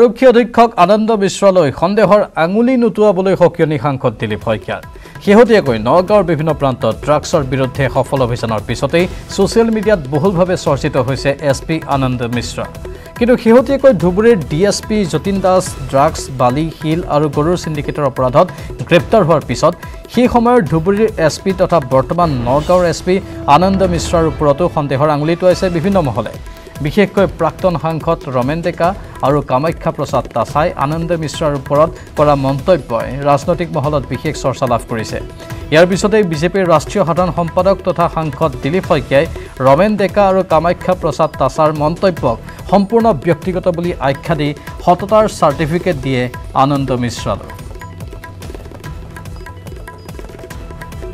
আৰক্ষী অধীক্ষক আনন্দ মিশ্ৰলৈ সন্দেহৰ আঙুলি নুটুৱাবলৈ সকিয়নি সাংসদ দিলীপ শইকীয়াৰ। শেহতীয়াকৈ নগাঁৱৰ বিভিন্ন প্ৰান্তত ড্ৰাগছৰ বিৰুদ্ধে সফল অভিযানৰ পিছতেই ছ'চিয়েল মিডিয়াত বহুলভাৱে চৰ্চিত হৈছে এছ পি আনন্দ মিশ্ৰ। কিন্তু শেহতীয়াকৈ ধুবুৰীৰ D S P Jatin Das drugs বালি শিল আৰু গৰুৰ চিণ্ডিকেটৰ অপৰাধত গ্ৰেপ্তাৰ হোৱাৰ পিছত সেই সময়ৰ ধুবুৰীৰ এছ পি তথা বৰ্তমান নগাঁৱৰ এছ পি আনন্দ মিশ্ৰৰ ওপৰতো সন্দেহৰ আঙুলি টোৱাইছে বিভিন্ন মহলে। বিশেষকৈ প্ৰাক্তন সাংসদ ৰমেন ডেকা আৰু কামাখ্যা প্ৰসাদ তাছাই আনন্দ মিশ্ৰৰ ওপৰত কৰা মন্তব্যই ৰাজনৈতিক মহলত বিশেষ চৰ্চা লাভ কৰিছে। ইয়াৰ পিছতেই বিজেপিৰ ৰাষ্ট্ৰীয় সাধাৰণ সম্পাদক তথা সাংসদ দিলীপ শইকীয়াই ৰমেন ডেকা আৰু কামাখ্যা প্ৰসাদ তাছাৰ মন্তব্যক সম্পূৰ্ণ ব্যক্তিগত বুলি আখ্যা দি সততাৰ চাৰ্টিফিকেট দিয়ে আনন্দ মিশ্ৰলৈ।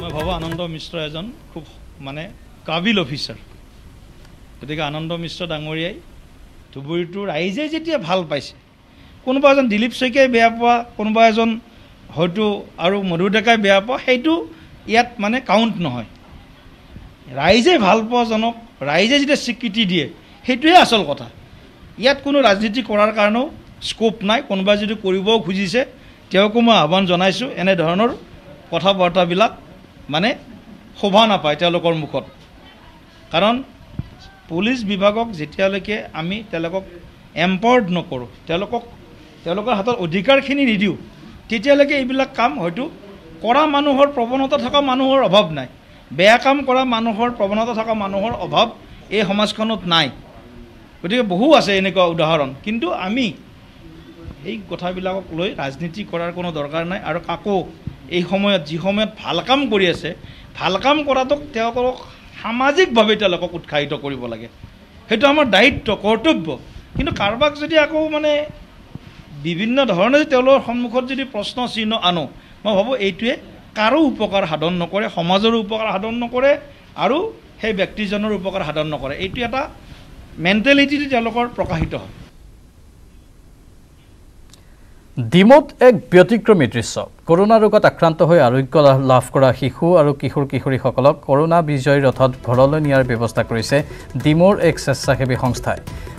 মই ভাবোঁ আনন্দ মিশ্ৰ এজন খুব মানে কাবিল অফিচাৰ। গতিকে আনন্দ মিশ্ৰ ডাঙৰীয়াই ধুবুৰীটো ৰাইজে যেতিয়া ভাল পাইছে কোনোবা এজন দিলীপ শইকীয়াই বেয়া পোৱা কোনোবা এজন হয়তো আৰু মধু ডেকাই বেয়া পোৱা সেইটো ইয়াত মানে কাউণ্ট নহয়। ৰাইজে ভাল পোৱাজনক ৰাইজে যেতিয়া স্বীকৃতি দিয়ে সেইটোৱে আচল কথা। ইয়াত কোনো ৰাজনীতি কৰাৰ কাৰণেও স্ক'প নাই কোনোবাই যদি কৰিবও খুজিছে তেওঁকো মই আহ্বান জনাইছোঁ এনেধৰণৰ কথা বাৰ্তাবিলাক মানে শোভা নাপায় তেওঁলোকৰ মুখত। কাৰণ পুলিচ বিভাগক যেতিয়ালৈকে আমি তেওঁলোকক এম্পাৱাৰ্ড নকৰোঁ তেওঁলোকক তেওঁলোকৰ হাতত অধিকাৰখিনি নিদিওঁ তেতিয়ালৈকে এইবিলাক কাম হয়তো কৰা মানুহৰ প্ৰৱণতা থকা মানুহৰ অভাৱ নাই। বেয়া কাম কৰা মানুহৰ প্ৰৱণতা থকা মানুহৰ অভাৱ এই সমাজখনত নাই। গতিকে বহু আছে এনেকুৱা উদাহৰণ। কিন্তু আমি এই কথাবিলাকক লৈ ৰাজনীতি কৰাৰ কোনো দৰকাৰ নাই আৰু কাকো এই সময়ত যি সময়ত ভাল কাম কৰি আছে ভাল কাম কৰাটোক তেওঁলোকক সামাজিকভাৱে তেওঁলোকক উৎসাহিত কৰিব লাগে। সেইটো আমাৰ দায়িত্ব কৰ্তব্য। কিন্তু কাৰোবাক যদি আকৌ মানে বিভিন্ন ধৰণে তেওঁলোকৰ সন্মুখত যদি প্ৰশ্ন চিহ্ন আনো মই ভাবোঁ এইটোৱে কাৰো উপকাৰ সাধন নকৰে সমাজৰো উপকাৰ সাধন নকৰে আৰু সেই ব্যক্তিজনৰ উপকাৰ সাধন নকৰে। এইটো এটা মেণ্টেলিটি তেওঁলোকৰ প্ৰকাশিত হয়। ডিমৌত এক ব্যতিক্ৰমী দৃশ্য। কৰোণা ৰোগত আক্ৰান্ত হৈ আৰোগ্য লাভ কৰা শিশু আৰু কিশোৰ কিশোৰীসকলক কৰোণা বিজয় ৰথত ঘৰলৈ নিয়াৰ ব্যৱস্থা কৰিছে ডিমৌৰ এক স্বেচ্ছাসেৱী সংস্থাই।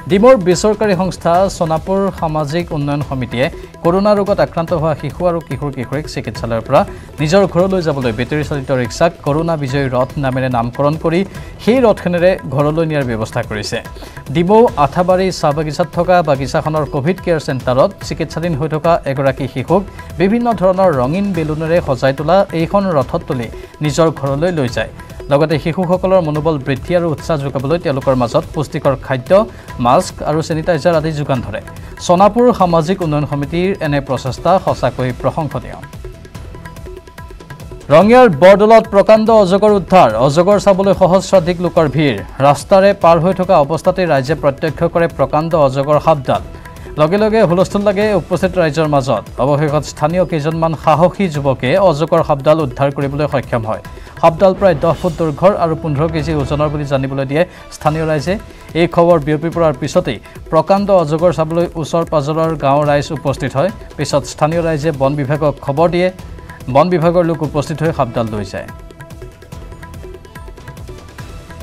ডিমৌৰ বেচৰকাৰী সংস্থা সোণাপুৰ সামাজিক উন্নয়ন সমিতিয়ে কৰোণা ৰোগত আক্ৰান্ত হোৱা শিশু আৰু কিশোৰ কিশোৰীক চিকিৎসালয়ৰ পৰা নিজৰ ঘৰলৈ যাবলৈ বেটেৰী চালিত ৰিক্সাক কৰোণা বিজয় ৰথ নামেৰে নামকৰণ কৰি সেই ৰথখনেৰে ঘৰলৈ নিয়াৰ ব্যৱস্থা কৰিছে। ডিমৌ আঠাবাৰী চাহ বাগিচাত থকা বাগিচাখনৰ ক'ভিড কেয়াৰ চেণ্টাৰত চিকিৎসাধীন হৈ থকা এগৰাকী শিশুক বিভিন্ন ধৰণৰ ৰঙীন বেলুনেৰে সজাই তোলা এইখন ৰথত তুলি নিজৰ ঘৰলৈ লৈ যায়। লগতে শিশুসকলৰ মনোবল বৃদ্ধি আৰু উৎসাহ যোগাবলৈ তেওঁলোকৰ মাজত পুষ্টিকৰ খাদ্য মাস্ক আৰু চেনিটাইজাৰ আদি যোগান ধৰে। সোণাপুৰ সামাজিক উন্নয়ন সমিতিৰ এনে প্ৰচেষ্টা সঁচাকৈ প্ৰশংসনীয়। ৰঙিয়াৰ বৰদলত প্ৰকাণ্ড অজগৰ উদ্ধাৰ অজগৰ চাবলৈ সহস্ৰাধিক লোকৰ ভিৰ। ৰাস্তাৰে পাৰ হৈ থকা অৱস্থাতে ৰাইজে প্ৰত্যক্ষ কৰে প্ৰকাণ্ড অজগৰ সাপডাল। লগে লগে হুলস্থুল লাগে উপস্থিত ৰাইজৰ মাজত। অৱশেষত স্থানীয় কেইজনমান সাহসী যুৱকে অজগৰ সাপডাল উদ্ধাৰ কৰিবলৈ সক্ষম হয়। সাপডাল প্ৰায় দহ ফুট দৈৰ্ঘৰ আৰু পোন্ধৰ কেজি ওজনৰ বুলি জানিবলৈ দিয়ে স্থানীয় ৰাইজে। এই খবৰ বিয়পি পৰাৰ পিছতেই প্ৰকাণ্ড অজগৰ চাবলৈ ওচৰ পাজৰৰ গাঁৱৰ ৰাইজ উপস্থিত হয়। পিছত স্থানীয় ৰাইজে বন বিভাগক খবৰ দিয়ে। বন বিভাগৰ লোক উপস্থিত হৈ সাপডাল লৈ যায়।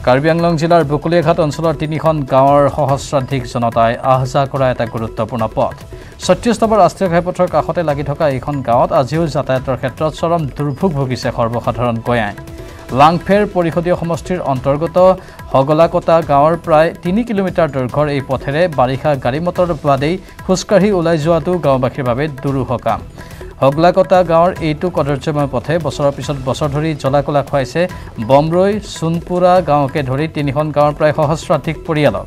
কাৰ্বি আংলং জিলাৰ বকুলীয়াঘাট অঞ্চলৰ তিনিখন গাঁৱৰ সহস্ৰাধিক জনতাই আহ যাহ কৰা এটা গুৰুত্বপূৰ্ণ পথ। ছত্ৰিছ নম্বৰ ৰাষ্ট্ৰীয় ঘাইপথৰ কাষতে লাগি থকা এইখন গাঁৱত আজিও যাতায়াতৰ ক্ষেত্ৰত চৰম দুৰ্ভোগ ভুগিছে সৰ্বসাধাৰণ গঞাই লাংফেৰ পৰিষদীয় সমষ্টিৰ অন্তৰ্গত হগলাকটা গাঁৱৰ প্ৰায় তিনি কিলোমিটাৰ দৈৰ্ঘ্যৰ এই পথেৰে বাৰিষা গাড়ী মটৰ বাদেই খোজকাঢ়ি ওলাই যোৱাটো গাঁওবাসীৰ বাবে দুৰূহ কাম। হগলাকটা গাঁৱৰ এইটো কদৰ্যময় পথে বছৰৰ পিছত বছৰ ধৰি জ্বলা কলা খুৱাইছে বমৰৈ সোণপুৰা গাঁৱকে ধৰি তিনিখন গাঁৱৰ প্ৰায় সহস্ৰাধিক পৰিয়ালক।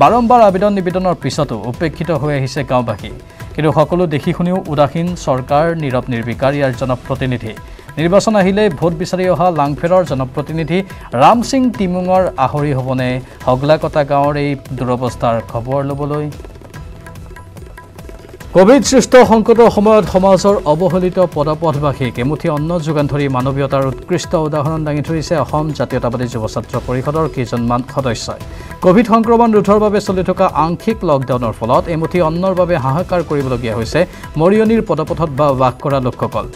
বাৰম্বাৰ আবেদন নিবেদনৰ পিছতো উপেক্ষিত হৈ আহিছে গাঁওবাসী। কিন্তু সকলো দেখি শুনিও উদাসীন চৰকাৰ নীৰৱ নিৰ্বিকাৰ ইয়াৰ জনপ্ৰতিনিধি। নিৰ্বাচন আহিলে ভোট বিচাৰি অহা লাংফেৰৰ জনপ্ৰতিনিধি ৰাম সিং টিমুঙৰ আহৰি হ'বনে? হগলাকটা গাঁৱৰ এই দুৰৱস্থাৰ খবৰ ল'বলৈ কভিড সৃষ্ট সংকটৰ সময়ত সমাজৰ অৱহেলিত পদপথবাসীক এমুঠি অন্ন যোগান ধৰি মানৱীয়তাৰ উৎকৃষ্ট উদাহৰণ দাঙি ধৰিছে অসম জাতীয়তাবাদী যুৱ ছাত্ৰ পৰিষদৰ কেইজনমান সদস্যই। কভিড সংক্ৰমণ ৰোধৰ বাবে চলি থকা আংশিক লকডাউনৰ ফলত এমুঠি অন্নৰ বাবে হাহাকাৰ কৰিবলগীয়া হৈছে মৰিয়নিৰ পদপথত বাস কৰা লোকসকল।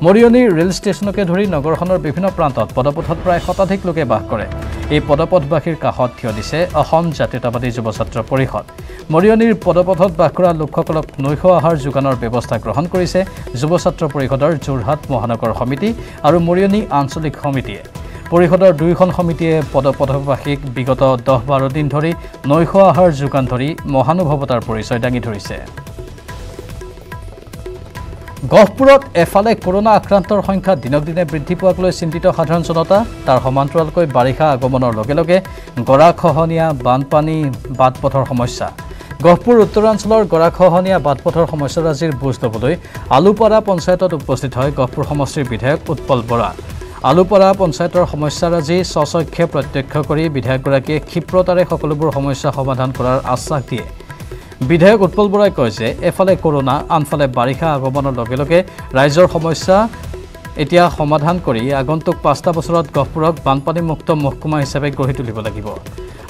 মৰিয়নিৰ ৰেল ষ্টেচনকে ধৰি নগৰখনৰ বিভিন্ন প্ৰান্তত পদপথত প্ৰায় শতাধিক লোকে বাস কৰে। এই পদপথবাসীৰ কাষত থিয় দিছে অসম জাতীয়তাবাদী যুৱ ছাত্ৰ পৰিষদ। মৰিয়নিৰ পদপথত বাস কৰা লোকসকলক নৈশ আহাৰ যোগানৰ ব্যৱস্থা গ্ৰহণ কৰিছে যুৱ ছাত্ৰ পৰিষদৰ যোৰহাট মহানগৰ সমিতি আৰু মৰিয়নি আঞ্চলিক সমিতিয়ে। পৰিষদৰ দুয়োখন সমিতিয়ে পদপথবাসীক বিগত দহ বাৰ দিন ধৰি নৈশ আহাৰ যোগান ধৰি মহানুভৱতাৰ পৰিচয় দাঙি ধৰিছে। গহপুৰত এফালে কৰোণা আক্ৰান্তৰ সংখ্যা দিনক দিনে বৃদ্ধি পোৱাক লৈ চিন্তিত সাধাৰণ জনতা তাৰ সমান্তৰালকৈ বাৰিষা আগমনৰ লগে লগে গৰাখহনীয়া বানপানী বাটপথৰ সমস্যা। গহপুৰ উত্তৰাঞ্চলৰ গৰাখহনীয়া বাটপথৰ সমস্যাৰাজিৰ বুজ ল'বলৈ আলুপাৰা পঞ্চায়তত উপস্থিত হয় গহপুৰ সমষ্টিৰ বিধায়ক উৎপল বৰা। আলুপাৰা পঞ্চায়তৰ সমস্যাৰাজি স্বচক্ষে প্ৰত্যক্ষ কৰি বিধায়কগৰাকীয়ে ক্ষিপ্ৰতাৰে সকলোবোৰ সমস্যা সমাধান কৰাৰ আশ্বাস দিয়ে। বিধায়ক উৎপল বৰাই কয় যে এফালে কৰোণা আনফালে বাৰিষা আগমনৰ লগে লগে ৰাইজৰ সমস্যা এতিয়া সমাধান কৰি আগন্তুক পাঁচটা বছৰত গহপুৰক বানপানীমুক্ত মহকুমা হিচাপে গঢ়ি তুলিব লাগিব।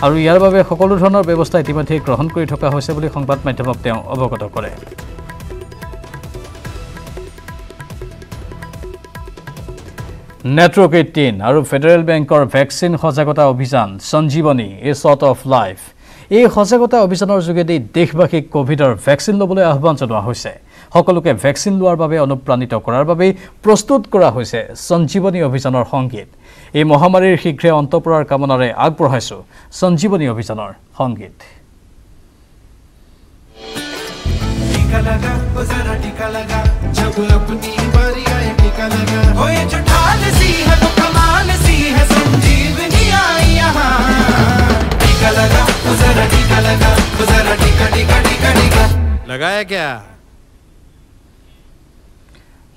আৰু ইয়াৰ বাবে সকলো ধৰণৰ ব্যৱস্থা ইতিমধ্যে গ্ৰহণ কৰি থকা হৈছে বুলি সংবাদ মাধ্যমক তেওঁ অৱগত কৰে। নেটৱৰ্ক এইটিন আৰু ফেডাৰেল বেংকৰ ভেকচিন সজাগতা অভিযান Sanjeevani a shot of life. এই সজাগতা অভিযানৰ যোগেদি দেশবাসীক কভিডৰ ভেকচিন ল'বলৈ আহ্বান জনোৱা হৈছে সকলোকে ভেকচিন লোৱাৰ বাবে অনুপ্ৰাণিত কৰাৰ বাবেই প্ৰস্তুত কৰা হৈছে সঞ্জীৱনী অভিযানৰ সংগীত এই মহামাৰীৰ শীঘ্ৰে অন্ত পৰাৰ কামনাৰে আগবঢ়াইছোঁ সঞ্জীৱনী অভিযানৰ সংগীত टीका लगा ओ जरा टीका लगा जब अपनी बारी आए टीका लगा हो ये जो ढाल सी लगाया क्या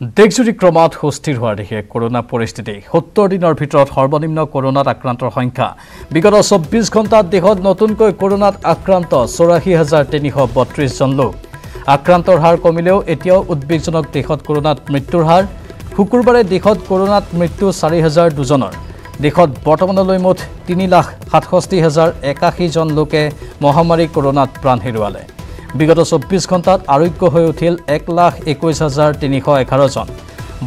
দেশজুৰি ক্ৰমাৎ সুস্থিৰ হোৱাৰ দিশে কৰোণা পৰিস্থিতি সত্তৰ দিনৰ ভিতৰত সৰ্বনিম্ন কৰোণাত আক্ৰান্তৰ সংখ্যা বিগত চৌব্বিছ ঘণ্টাত দেশত নতুনকৈ কৰোণাত আক্ৰান্ত চৌৰাশী হাজাৰ তিনিশ বত্ৰিছজন লোক আক্ৰান্তৰ হাৰ কমিলেও এতিয়াও উদ্বেগজনক দেশত কৰোণাত মৃত্যুৰ হাৰ শুকুৰবাৰে দেশত কৰোণাত মৃত্যু চাৰি হাজাৰ দুজনৰ দেশত বৰ্তমানলৈ মুঠ তিনি লাখ সাতষষ্ঠি হাজাৰ একাশীজন লোকে মহামাৰী কৰোণাত প্ৰাণ হেৰুৱালে বিগত চৌব্বিছ ঘণ্টাত আৰোগ্য হৈ উঠিল এক লাখ একৈছ হাজাৰ তিনিশ এঘাৰজন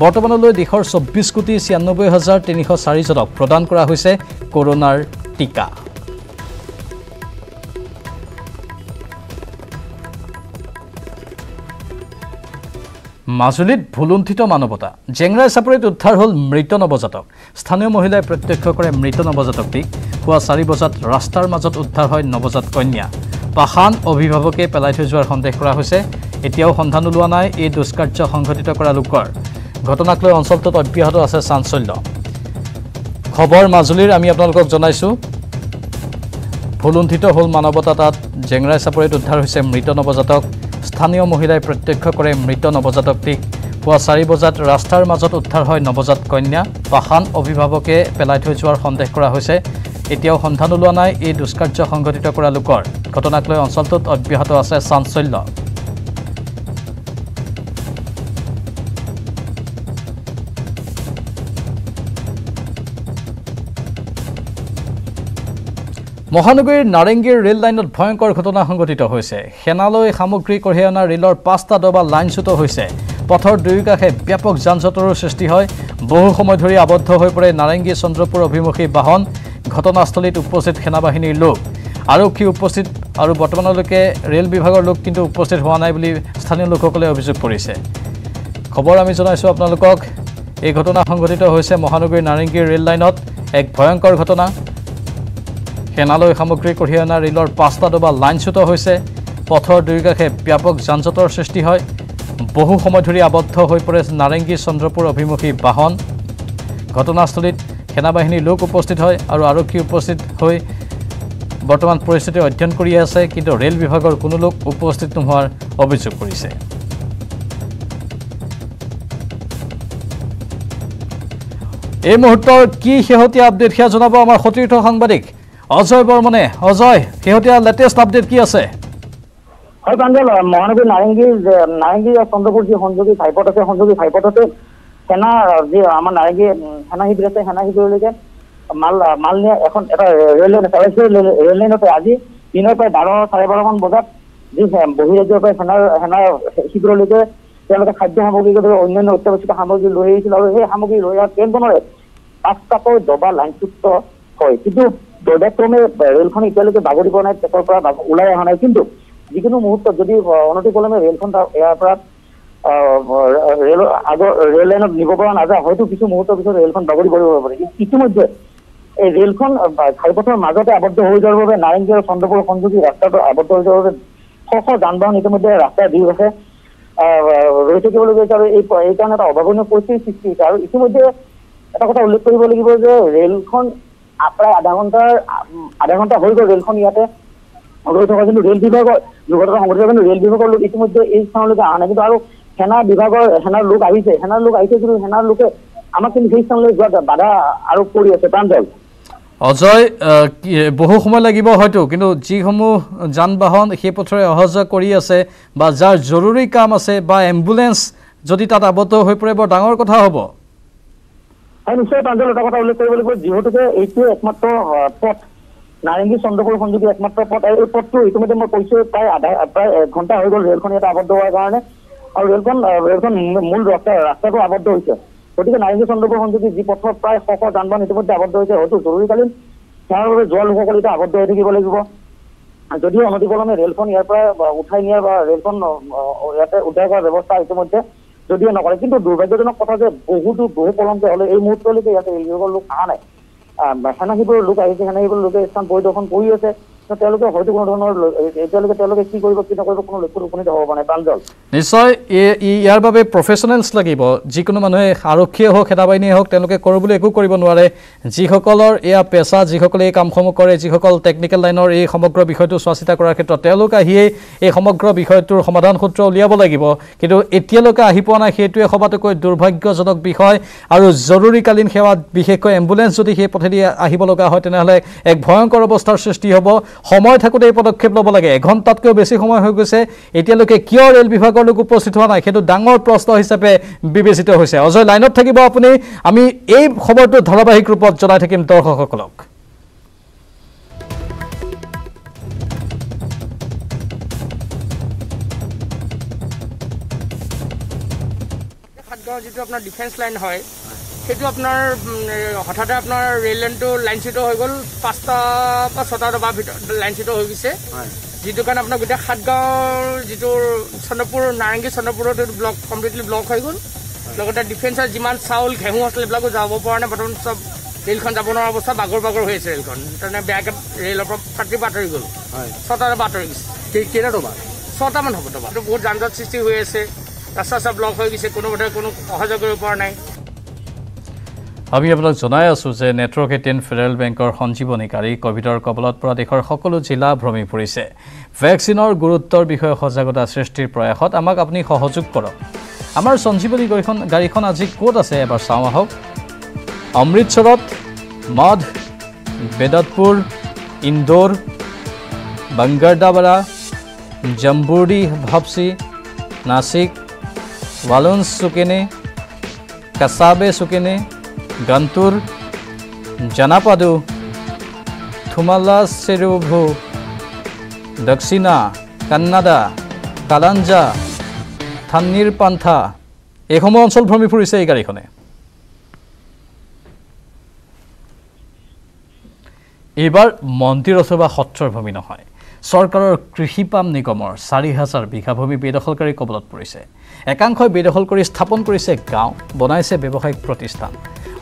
বৰ্তমানলৈ দেশৰ চৌব্বিছ কোটি ছিয়ান্নব্বৈ হাজাৰ তিনিশ চাৰিজনক প্ৰদান কৰা হৈছে কৰোণাৰ টীকা। মাজুলীত ভুলুণ্ঠিত মানৱতা। জেংৰাই চাপৰিত উদ্ধাৰ হ'ল মৃত নৱজাতক। স্থানীয় মহিলাই প্ৰত্যক্ষ কৰে মৃত নৱজাতকটিক। পুৱা চাৰি বজাত ৰাস্তাৰ মাজত উদ্ধাৰ হয় নৱজাত কন্যা। পাষাণ অভিভাৱকে পেলাই থৈ যোৱাৰ সন্দেহ কৰা হৈছে। এতিয়াও সন্ধান ওলোৱা নাই এই দুষ্কাৰ্য সংঘটিত কৰা লোকৰ। ঘটনাক লৈ অঞ্চলটোত অব্যাহত আছে চাঞ্চল্য। খবৰ মাজুলীৰ আমি আপোনালোকক জনাইছোঁ। ভুলুণ্ঠিত হ'ল মানৱতা তাত জেংৰাই চাপৰিত উদ্ধাৰ হৈছে মৃত নৱজাতক। স্থানীয় মহিলাই প্ৰত্যক্ষ কৰে মৃত নৱজাতকটিক। পুৱা চাৰি বজাত ৰাস্তাৰ মাজত উদ্ধাৰ হয় নৱজাত কন্যা। পাষাণ অভিভাৱকে পেলাই থৈ যোৱাৰ সন্দেহ কৰা হৈছে। এতিয়াও সন্ধান ওলোৱা নাই এই দুষ্কাৰ্য সংঘটিত কৰা লোকৰ। ঘটনাক লৈ অঞ্চলটোত অব্যাহত আছে চাঞ্চল্য। মহানগৰীৰ নাৰেংগীৰ ৰেল লাইনত ভয়ংকৰ ঘটনা সংঘটিত হৈছে। সেনালৈ সামগ্ৰী কঢ়িয়াই অনা ৰেলৰ পাঁচটা ডবা লাইনচ্যুত হৈছে। পথৰ দুয়োকাষে ব্যাপক যান জঁটৰো সৃষ্টি হয়। বহু সময় ধৰি আবদ্ধ হৈ পৰে নাৰেংগী চন্দ্ৰপুৰ অভিমুখী বাহন। ঘটনাস্থলীত উপস্থিত সেনাবাহিনীৰ লোক। আৰক্ষী উপস্থিত আৰু বৰ্তমানলৈকে ৰেল বিভাগৰ লোক কিন্তু উপস্থিত হোৱা নাই বুলি স্থানীয় লোকসকলে অভিযোগ কৰিছে। খবৰ আমি জনাইছোঁ আপোনালোকক। এই ঘটনা সংঘটিত হৈছে মহানগৰীৰ নাৰেংগীৰ ৰেল লাইনত। এক ভয়ংকৰ ঘটনা। সেনালৈ সামগ্ৰী কঢ়িয়াই অনা ৰেলৰ পাঁচটা ডবা লাইনচ্যুত হৈছে। পথৰ দুয়োকাষে ব্যাপক যান জঁটৰ সৃষ্টি হয়। বহু সময় ধৰি আবদ্ধ হৈ পৰে নাৰেংগী চন্দ্ৰপুৰ অভিমুখী বাহন। ঘটনাস্থলীত সেনাবাহিনীৰ লোক উপস্থিত হয় আৰু আৰক্ষী উপস্থিত হৈ বৰ্তমান পৰিস্থিতি অধ্যয়ন কৰি আছে কিন্তু ৰেল বিভাগৰ কোনো লোক উপস্থিত নোহোৱাৰ অভিযোগ কৰিছে। এই মুহূৰ্তৰ কি শেহতীয়া আপডেট সেয়া জনাব আমাৰ সতীৰ্থ সাংবাদিক অজয় বৰ্মনে। অজয় শেহতীয়া লেটেষ্ট আপডেট কি আছে? হয় প্ৰাঞ্জল মহানগৰী নাৰেংগীৰ আৰু চন্দ্ৰপুৰ যি সংযোগী ঘাইপথ আছে সংযোগী ঘাইপথতে সেনা যি আমাৰ উম, সেনা শিবিৰ আছে সেনা শিবিৰলৈকে মাল মাল নিয়া এখন এটা ৰেল লাইন চলাইছে ৰেল- ৰেল লাইনতে আজি দিনৰ প্ৰায় বাৰ চাৰে বাৰমান বজাত যি বহিৰাজ্যৰ পৰা সেনাৰ সেনাৰ শিবিৰলৈকে তেওঁলোকে খাদ্য সামগ্ৰীকে ধৰি অন্যান্য অত্যাৱশ্যকীয় সামগ্ৰী লৈ আহিছিল আৰু সেই সামগ্ৰী লৈ অহা ট্ৰেইনখনৰে পাঁচটাকৈ ডবা লাইনযুক্ত হয়। কিন্তু দুৰ্ভাগ্যক্ৰমে ৰেলখন এতিয়ালৈকে বাগৰি পৰা নাই ট্ৰেকৰ পৰা ওলাই অহা নাই। কিন্তু যিকোনো মুহূৰ্তত যদি অনতিপলমে ৰেলখন তাৰ- ইয়াৰ পৰা আগৰ ৰেল লাইনত নিব পৰা নাযায়। হয়তো কিছু মুহূৰ্তৰ পিছত ৰেলখন বাগৰি পৰিব পাৰে। ইতিমধ্যে এই ৰেলখন ঘাইপথৰ মাজতে আবদ্ধ হৈ যোৱাৰ বাবে নাৰেংগী আৰু চন্দ্ৰপুৰ সংযোগী ৰাস্তাটো আবদ্ধ হৈ যোৱাৰ বাবে শ শ যান বাহন ইতিমধ্যে ৰাস্তাই ভিৰ আছে ৰৈ থাকিবলগীয়া হৈছে আৰু এই এইকাৰণে এটা অভাৱনীয় পৰিস্থিতিৰ সৃষ্টি হৈছে। আৰু ইতিমধ্যে এটা কথা উল্লেখ কৰিব লাগিব যে ৰেলখন প্ৰায় আধা ঘণ্টাৰ আধা ঘণ্টা হৈ গ'ল ৰেলখন ইয়াতে ৰৈ থকা। কিন্তু ৰেল বিভাগৰ দুৰ্ঘটনা সংঘটিত কিন্তু ৰেল বিভাগৰ লোক ইতিমধ্যে এই স্থানলৈকে অহা নাই। কিন্তু আৰু সেনা বিভাগৰ সেনাৰ লোক আহিছে সেনাৰ লোক আহিছে কিন্তু সেনাৰ লোকে আমাক কিন্তু সেই স্থানলৈ যোৱাত বাধা আৰোপ কৰি আছে প্ৰাঞ্জল অজয় বহু সময় লাগিব হয়তো কিন্তু যিসমূহ যান বাহন সেই পথৰে অহা যোৱা কৰি আছে বা যাৰ জৰুৰী কাম আছে বা এম্বুলেঞ্চ যদি তাত আবদ্ধ হৈ পৰে বৰ ডাঙৰ কথা হ'ব। হয় নিশ্চয় প্ৰাঞ্জল এটা কথা উল্লেখ কৰিব লাগিব যিহেতুকে এইটোৱে একমাত্ৰ পথ। নাৰেংগী চন্দ্ৰপুৰ সংযোগী একমাত্ৰ পথ। আৰু এই পথটো ইতিমধ্যে মই কৈছোঁ প্ৰায় আধা প্ৰায় এঘণ্টা হৈ গ'ল ৰেলখন ইয়াতে আবদ্ধ হোৱাৰ কাৰণে। আৰু ৰেলখন ৰেলখন মূল ৰাস্তা ৰাস্তাটো আবদ্ধ হৈছে। গতিকে নাৰেংগী চন্দ্ৰপুৰ সংযোগী যি পথত প্ৰায় শ শ যান বাহন ইতিমধ্যে আবদ্ধ হৈছে হয়তো জৰুৰীকালীন সেৱাৰ বাবে যোৱা লোকসকল এতিয়া আবদ্ধ হৈ থাকিব লাগিব। যদিও অনতিপলমে ৰেলখন ইয়াৰ পৰা উঠাই নিয়াৰ বা ৰেলখন ইয়াতে উদ্ধাৰ কৰাৰ ব্যৱস্থা ইতিমধ্যে যদিও নকৰে কিন্তু দুৰ্ভাগ্যজনক কথা যে বহুতো বহু পলমকে হ'লে এই মুহূৰ্তলৈকে ইয়াতে ৰেল লোক অহা নাই। আহ, সেনা শিবিৰৰ লোক আহিছে সেনা শিবিৰৰ লোকে স্থান পৰিদৰ্শন কৰি আছে। তেওঁলোকে হয়তো কোনো ধৰণৰ এতিয়ালৈকে তেওঁলোকে কি কৰিব কি নকৰিব কোনো লক্ষ্যত উপনীত হ'ব পৰা নাই প্ৰাঞ্জল নিশ্চয় ইয়াৰ বাবে প্ৰফেচনেলছ লাগিব। যিকোনো মানুহে আৰক্ষীয়ে হওক সেনাবাহিনীয়ে হওক তেওঁলোকে কৰোঁ বুলি একো কৰিব নোৱাৰে। যিসকলৰ এয়া পেচা যিসকলে এই কামসমূহ কৰে যিসকল টেকনিকেল লাইনৰ এই সমগ্ৰ বিষয়টো চোৱা চিতা কৰাৰ ক্ষেত্ৰত তেওঁলোক আহিয়েই এই সমগ্ৰ বিষয়টোৰ সমাধান সূত্ৰ উলিয়াব লাগিব। কিন্তু এতিয়ালৈকে আহি পোৱা নাই সেইটোৱে সবাতোকৈ দুৰ্ভাগ্যজনক বিষয়। আৰু জৰুৰীকালীন সেৱাত বিশেষকৈ এম্বুলেঞ্চ যদি সেই পথেদি আহিব লগা হয় তেনেহ'লে এক ভয়ংকৰ অৱস্থাৰ সৃষ্টি হ'ব। সময় থাকোঁতে এই পদক্ষেপ ল'ব লাগে। এঘণ্টাতকৈ বেছি সময় হৈ গৈছে। এতিয়ালৈকে কিয় ৰেল বিভাগৰ লোক উপস্থিত হোৱা নাই? সেইটো ডাঙৰ প্ৰশ্ন হিচাপে বিবেচিত হৈছে। অজয় লাইনত থাকিব আপুনি। আমি এই খবৰটো ধাৰাবাহিক ৰূপত জনাই থাকিম দৰ্শকসকলক। যিটো আপোনাৰ ডিফেন্স লাইন হয় সেইটো আপোনাৰ হঠাতে আপোনাৰ ৰেল লাইনটো লাইন চিটো হৈ গ'ল পাঁচটা বা ছটা দবাৰ ভিতৰত লাইন চিটো হৈ গৈছে। যিটো কাৰণে আপোনাৰ গোটেই সাতগাঁৱৰ যিটো চন্দ্ৰপুৰ নাৰেংগী চন্দ্ৰপুৰত এইটো ব্লক কমপ্লিটলি ব্লক হৈ গ'ল। লগতে ডিফেন্সৰ যিমান চাউল ঘেঁহু আছিলে এইবিলাকো যাব পৰা নাই। বৰ্তমান চব ৰেলখন যাব নোৱাৰা অৱস্থা বাগৰ বাগৰ হৈ আছে ৰেলখন। তাৰমানে বেয়াকৈ ৰেলৰ পৰা পাতি বাতৰি গ'ল। ছটা দবা আঁতৰি গৈছে। কেইটা দবা? ছটামান হ'ব দবা। এইটো বহুত যান জঁট সৃষ্টি হৈ আছে। ৰাস্তা চাস্তা ব্লক হৈ গৈছে। কোনো বোধহয় কোনো অহা যোৱা কৰিব পৰা নাই। আমি আপোনাক জনাই আছোঁ যে নেটৱৰ্ক এইটিন ফেডাৰেল বেংকৰ সঞ্জীৱনীকাৰী কভিডৰ কবলত পৰা দেশৰ সকলো জিলা ভ্ৰমি পৰিছে। ভেকচিনৰ গুৰুত্বৰ বিষয়ে সজাগতা সৃষ্টিৰ প্ৰয়াসত আমাক আপুনি সহযোগ কৰক। আমাৰ সঞ্জীৱনী গাড়ীখন গাড়ীখন আজি ক'ত আছে এবাৰ চাওঁ আহক। অমৃতসৰত মধ বেদতপুৰ ইন্দোৰ বাংগাৰদাবাৰা জম্বুৰ্ডি ভাপচি নাছিক ৱালুন্স চুকেনে কাছাবে চুকেনে গন্তুৰ জানাপাদু থুমালা চেৰুভু দক্ষিণা কান্নাডা কালাঞ্জা থান্নিৰ পান্থা এইসমূহ অঞ্চল ভ্ৰমি ফুৰিছে এই গাড়ীখনে। এইবাৰ মন্দিৰ অথবা সত্ৰৰ ভূমি নহয়। চৰকাৰৰ কৃষি পাম নিগমৰ চাৰি হাজাৰ বিঘা ভূমি বেদখলকাৰী কবলত পৰিছে। একাংশই বেদখল কৰি স্থাপন কৰিছে গাঁও বনাইছে ব্যৱসায়িক প্ৰতিষ্ঠান।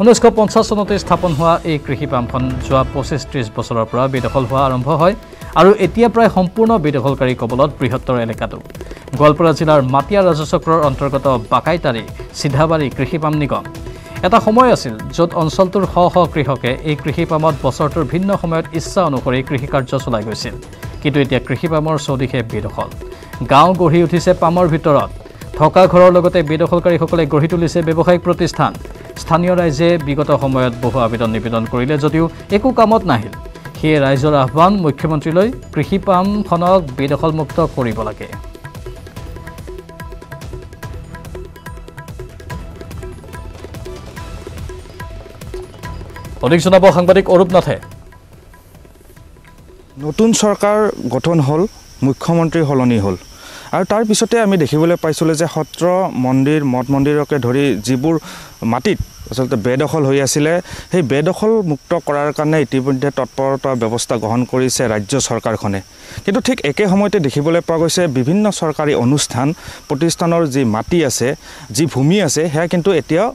ঊনৈছশ পঞ্চাছ চনতে স্থাপন হোৱা এই কৃষি পামখন যোৱা পঁচিছ ত্ৰিছ বছৰৰ পৰা বেদখল হোৱা আৰম্ভ হয় আৰু এতিয়া প্ৰায় সম্পূৰ্ণ বেদখলকাৰী কবলত বৃহত্তৰ এলেকাটো। গোৱালপাৰা জিলাৰ মাটিয়া ৰাজচক্ৰৰ অন্তৰ্গত বাকাইতাৰী চিধাবাৰী কৃষি পাম নিগম। এটা সময় আছিল য'ত অঞ্চলটোৰ শ শ কৃষকে এই কৃষি পামত বছৰটোৰ ভিন্ন সময়ত ইচ্ছা অনুসৰি কৃষিকাৰ্য চলাই গৈছিল। কিন্তু এতিয়া কৃষি পামৰ চৌদিশে বেদখল। গাঁও গঢ়ি উঠিছে পামৰ ভিতৰত। থকা ঘৰৰ লগতে বেদখলকাৰীসকলে গঢ়ি তুলিছে ব্যৱসায়িক প্ৰতিষ্ঠান। স্থানীয় ৰাইজে বিগত সময়ত বহু আবেদন নিবেদন কৰিলে যদিও একো কামত নাহিল। সেয়ে ৰাইজৰ আহ্বান মুখ্যমন্ত্ৰীলৈ কৃষি পামখনক বেদখলমুক্ত কৰিব লাগে। অধিক জনাব সাংবাদিক অৰূপ নাথে। নতুন চৰকাৰ গঠন হ'ল মুখ্যমন্ত্ৰী সলনি হ'ল। আৰু তাৰ পিছতে আমি দেখিবলৈ পাইছিলোঁ যে সত্ৰ মন্দিৰ মঠ মন্দিৰকে ধৰি যিবোৰ মাটিত আচলতে বেদখল হৈ আছিলে সেই বেদখল মুক্ত কৰাৰ কাৰণে ইতিমধ্যে তৎপৰতা ব্যৱস্থা গ্ৰহণ কৰিছে ৰাজ্য চৰকাৰখনে। কিন্তু ঠিক একে সময়তে দেখিবলৈ পোৱা গৈছে বিভিন্ন চৰকাৰী অনুষ্ঠান প্ৰতিষ্ঠানৰ যি মাটি আছে যি ভূমি আছে সেয়া কিন্তু এতিয়াও